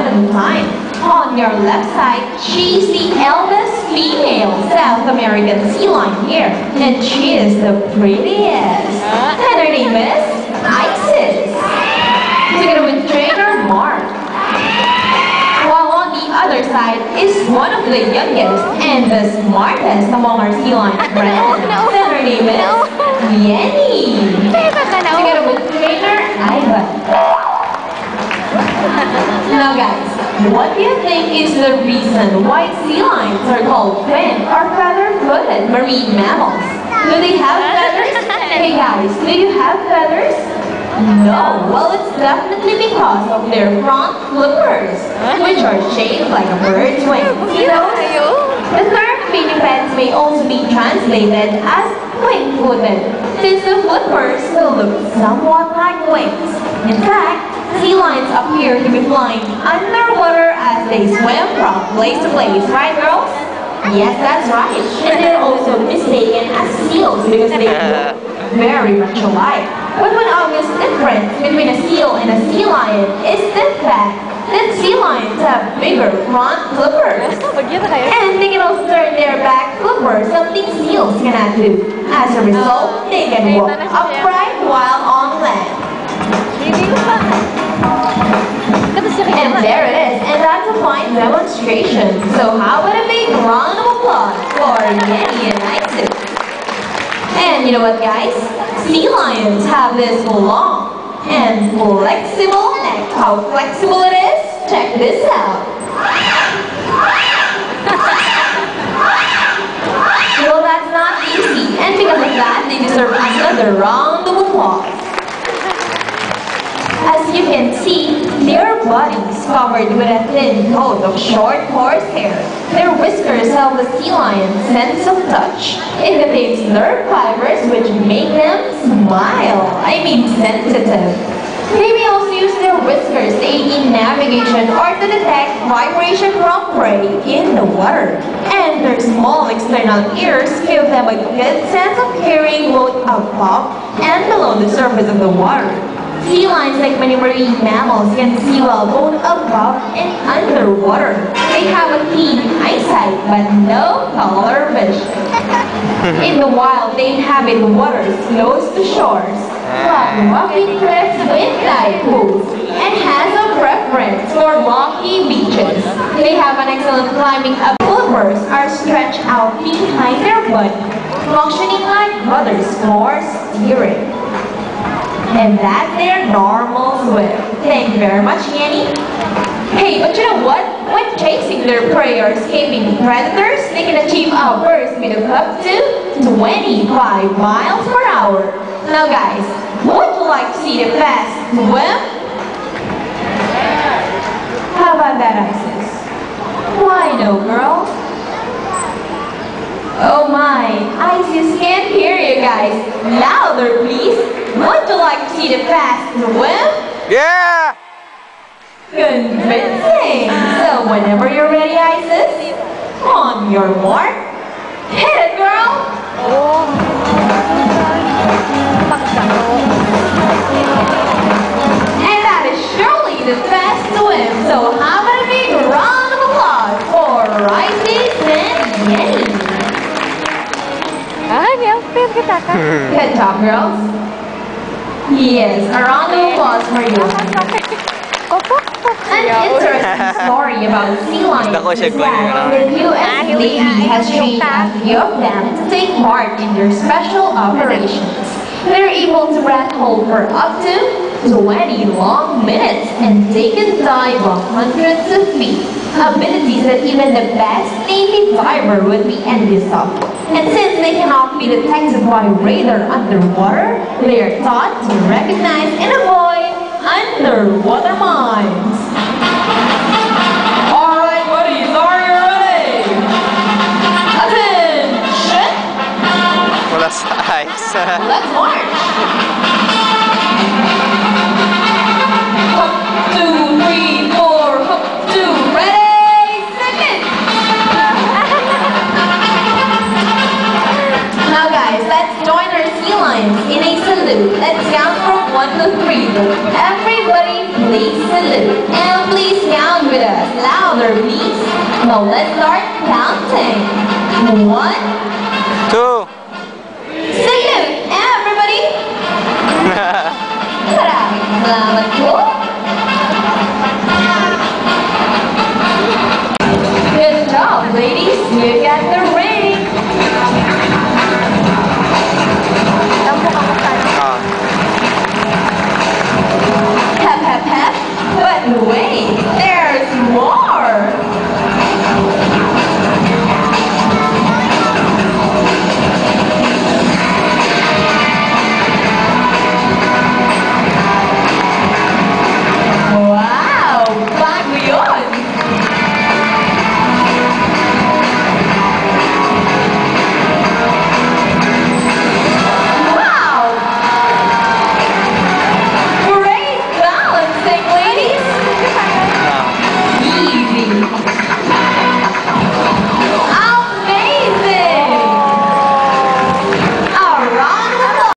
at time. On your left side, she's the eldest female South American sea lion here, and she is the prettiest. And her name is Isis. Together with trainer Mark. While on the other side is one of the youngest and the smartest among our sea lion friends. And her name is Yenny. Together with trainer Ivan. Now guys, what do you think is the reason why sea lions are called fin or feather-footed marine mammals? Do they have feathers? Hey guys, do you have feathers? No, well it's definitely because of their front flippers, which are shaped like a bird's wings. You know, the term pinnipeds may also be translated as wing-footed, since the flippers will look somewhat like wings. In fact, sea lions appear to be flying underwater as they swim from place to place, right girls? Yes, that's right. And they're also mistaken as seals because they look very much alike. But one obvious difference between a seal and a sea lion is the fact that sea lions have bigger front flippers. And they can also turn their back flippers, something seals cannot do. As a result, they can walk upright while And there it is, and that's a fine demonstration. So how about a big round of applause for Yenny and Isis? And you know what guys? Sea lions have this long and flexible neck. How flexible it is? Check this out. Bodies covered with a thin coat of short horsehair. Their whiskers help the sea lion's sense of touch. It contains nerve fibers which make them smile. I mean sensitive. They may also use their whiskers to aid in navigation or to detect vibration from prey in the water. And their small external ears give them a good sense of hearing both above and below the surface of the water. Sea lions, like many marine mammals, can see well both above and underwater. They have a keen eyesight but no color vision. In the wild, they inhabit waters close to shores, like rocky cliffs with tide pools, and has a preference for rocky beaches. They have an excellent climbing ability. Flippers are stretched out behind their butt, functioning like rudders for steering. And that's their normal swim. Thank you very much, Yanni. Hey, but you know what? When chasing their prey or escaping predators, they can achieve a burst speed of up to 25 miles per hour. Now guys, would you like to see the fast swim? How about that, Isis? Why no, girl? Oh my, Isis can't hear you guys. Louder, please. Would you like to see the fast swim? Yeah! Convincing! So whenever you're ready, Isis, on your mark, hit it, girl! Oh. And that is surely the fast swim. So how about a big round of applause for Isis and Yenny? Ah, nyelpit kita kan. Good job, girls. Yes, a round of applause for you. An interesting story about sea lions Ako siya is that the US Navy has trained a few of them to take part in their special operations. They're able to rat hold for up to 20 long minutes and take a dive of hundreds of feet. Abilities that even the best Navy diver would be envious of. And since they cannot be detected by radar underwater, they are taught to recognize and avoid underwater mines. Alright, buddies, are you ready? Attention! Wala sa eyes. Let's march! Let's count from 1 to 3. Everybody please salute. And please count with us. Louder please. Now let's start counting. One, two. Ué?